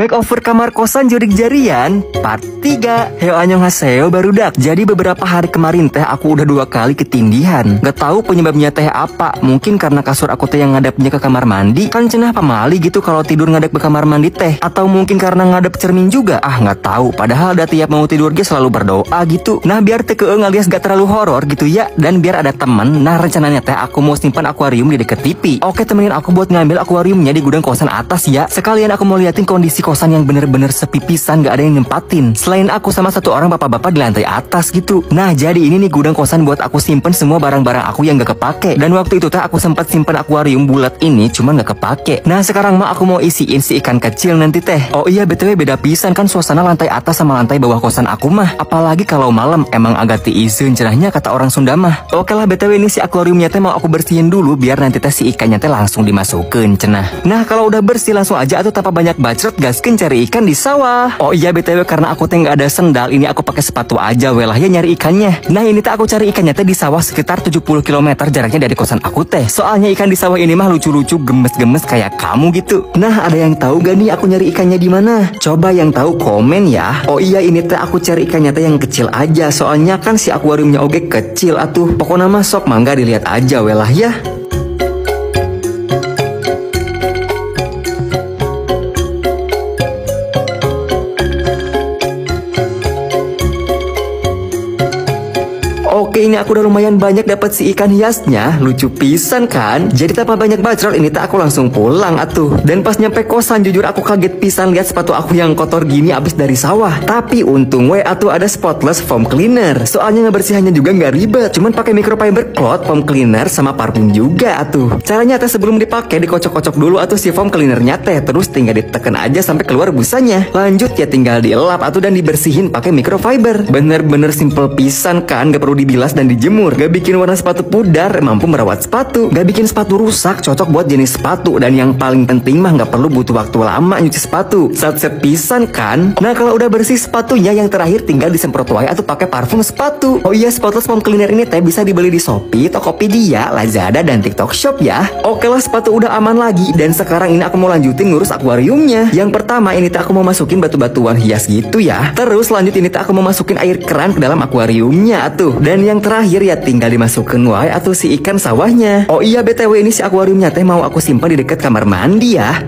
Makeover kamar kosan jurik jarian Part 3 Heo annyeonghaseyo barudak Jadi beberapa hari kemarin teh aku udah dua kali ketindihan. Gak tahu penyebabnya teh apa. Mungkin karena kasur aku teh yang ngadepnya ke kamar mandi. Kan cenah pamali gitu kalau tidur ngadep ke kamar mandi teh. Atau mungkin karena ngadep cermin juga. Ah nggak tahu. Padahal ada tiap mau tidur dia selalu berdoa gitu. Nah biar teh keeng alias gak terlalu horor gitu ya. Dan biar ada temen Nah rencananya teh aku mau simpan akuarium di deket TV Oke temenin aku buat ngambil akuariumnya di gudang kosan atas ya. Sekalian aku mau liatin kondisi kosan yang bener-bener sepi pisan gak ada yang nempatin. Selain aku sama satu orang bapak-bapak di lantai atas gitu. Nah jadi ini nih gudang kosan buat aku simpen semua barang-barang aku yang gak kepake. Dan waktu itu teh aku sempat simpen akuarium bulat ini cuman gak kepake. Nah sekarang mah aku mau isiin si ikan kecil nanti teh. Oh iya btw beda pisan kan suasana lantai atas sama lantai bawah kosan aku mah. Apalagi kalau malam emang agak tiizin cerahnya kata orang Sunda mah. Oke lah btw ini si akuariumnya teh mau aku bersihin dulu biar nanti teh si ikannya teh langsung dimasukin cenah. Nah kalau udah bersih langsung aja atau tanpa banyak bacot gaskin cari ikan di sawah. Oh iya btw karena aku teh nggak ada sendal, ini aku pakai sepatu aja welah ya nyari ikannya. Nah ini teh aku cari ikannya teh di sawah sekitar 70 km jaraknya dari kosan aku teh. Soalnya ikan di sawah ini mah lucu-lucu gemes-gemes kayak kamu gitu. Nah ada yang tahu gak nih aku nyari ikannya di mana? Coba yang tahu komen ya. Oh iya ini teh aku cari ikannya teh yang kecil aja. Soalnya kan si akuariumnya oge kecil atuh. Pokoknya mah sok mangga dilihat aja welah ya. Oke ini aku udah lumayan banyak dapat si ikan hiasnya. Lucu pisan kan? Jadi tanpa banyak bacrot ini tak aku langsung pulang atuh. Dan pas nyampe kosan jujur aku kaget pisan lihat sepatu aku yang kotor gini abis dari sawah. Tapi untung we atuh ada spotless foam cleaner. Soalnya ngebersihannya juga nggak ribet. Cuman pakai microfiber cloth foam cleaner sama parfum juga atuh. Caranya teh sebelum dipakai dikocok-kocok dulu atuh si foam cleanernya teh. Terus tinggal ditekan aja sampai keluar busanya. Lanjut ya tinggal dielap atuh dan dibersihin pakai microfiber. Bener-bener simple pisan kan? Gak perlu dibilas dan dijemur. Gak bikin warna sepatu pudar Mampu merawat sepatu. Gak bikin sepatu rusak Cocok buat jenis sepatu. Dan yang paling penting mah gak perlu butuh waktu lama nyuci sepatu. Saat set pisan kan? Nah kalau udah bersih sepatunya Yang terakhir tinggal disemprot wae Atau pakai parfum sepatu. Oh iya spotless foam cleaner ini teh bisa dibeli di Shopee Tokopedia, Lazada, dan TikTok Shop ya. Oke lah sepatu udah aman lagi. Dan sekarang ini aku mau lanjutin ngurus akuariumnya. Yang pertama ini teh aku mau masukin batu-batuan hias gitu ya. Terus lanjut ini teh aku mau masukin air keran ke dalam akuariumnya tuh Dan yang terakhir ya tinggal dimasukin wae atau si ikan sawahnya. Oh iya BTW ini si akuariumnya teh mau aku simpan di dekat kamar mandi ya.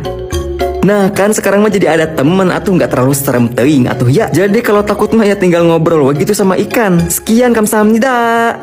Nah kan sekarang mah jadi ada temen atau nggak terlalu serem teing atau ya. Jadi kalau takut mah ya tinggal ngobrol gitu sama ikan. Sekian kamsahamnida.